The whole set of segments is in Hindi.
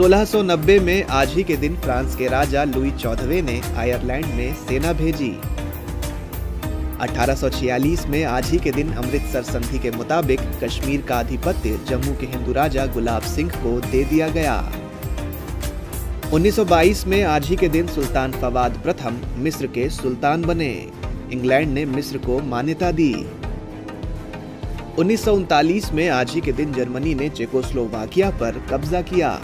1690 में आज ही के दिन फ्रांस के राजा लुई चौदहवें ने आयरलैंड में सेना भेजी। 1846 में आज ही के दिन अमृतसर संधि के मुताबिक कश्मीर का आधिपत्य जम्मू के हिंदू राजा गुलाब सिंह को दे दिया गया। 1922 में आज ही के दिन सुल्तान फवाद प्रथम मिस्र के सुल्तान बने। इंग्लैंड ने मिस्र को मान्यता दी। उन्नीस सौ उनतालीस में आज ही के दिन जर्मनी ने चेकोस्लोवाकिया पर कब्जा किया।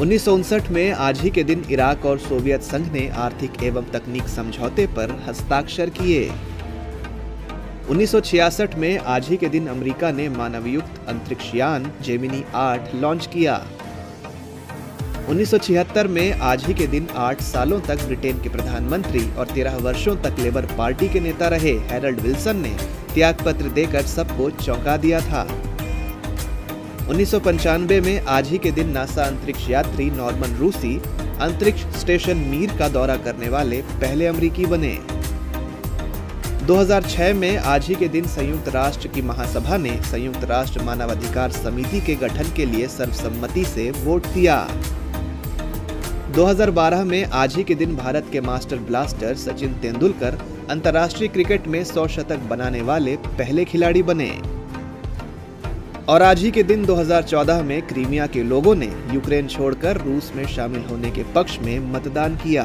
उन्नीस सौ उनसठ में आज ही के दिन इराक और सोवियत संघ ने आर्थिक एवं तकनीक समझौते पर हस्ताक्षर किए। 1966 में आज ही के दिन अमेरिका ने मानवयुक्त अंतरिक्ष यान जेमिनी 8 लॉन्च किया। 1976 में आज ही के दिन 8 सालों तक ब्रिटेन के प्रधानमंत्री और 13 वर्षों तक लेबर पार्टी के नेता रहे। हेरल्ड विल्सन ने त्याग पत्र देकर सबको चौंका दिया था। उन्नीस सौ पंचानवे में आज ही के दिन नासा अंतरिक्ष यात्री नॉर्मन रूसी अंतरिक्ष स्टेशन मीर का दौरा करने वाले पहले अमरीकी बने। 2006 में आज ही के दिन संयुक्त राष्ट्र की महासभा ने संयुक्त राष्ट्र मानवाधिकार समिति के गठन के लिए सर्वसम्मति से वोट दिया। 2012 में आज ही के दिन भारत के मास्टर ब्लास्टर सचिन तेंदुलकर अंतर्राष्ट्रीय क्रिकेट में 100 शतक बनाने वाले पहले खिलाड़ी बने। और आज ही के दिन 2014 में क्रीमिया के लोगों ने यूक्रेन छोड़कर रूस में शामिल होने के पक्ष में मतदान किया।